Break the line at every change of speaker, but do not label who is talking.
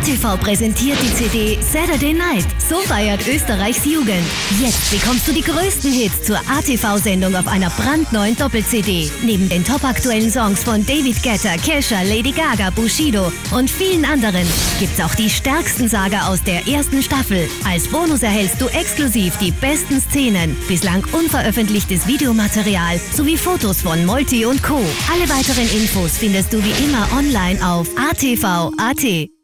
ATV präsentiert die CD Saturday Night. So feiert Österreichs Jugend. Jetzt bekommst du die größten Hits zur ATV-Sendung auf einer brandneuen Doppel-CD. Neben den topaktuellen Songs von David Guetta, Kesha, Lady Gaga, Bushido und vielen anderen gibt's auch die stärksten Saga aus der ersten Staffel. Als Bonus erhältst du exklusiv die besten Szenen, bislang unveröffentlichtes Videomaterial sowie Fotos von Molti und Co. Alle weiteren Infos findest du wie immer online auf ATV.at.